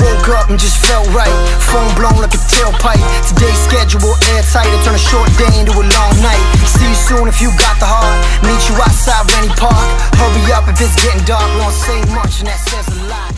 Woke up and just felt right. Phone blown like a tailpipe. Today's schedule airtight. I turn a short day into a long night. See you soon if you got the heart. Meet you outside Rennie Park. Hurry up if it's getting dark. Won't say much and that says a lot.